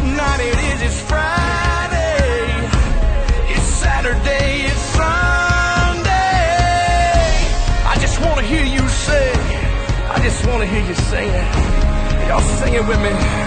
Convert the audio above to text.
it's Friday, it's Saturday, it's Sunday. I just want to hear you sing. I just want to hear you sing. Y'all sing it with me.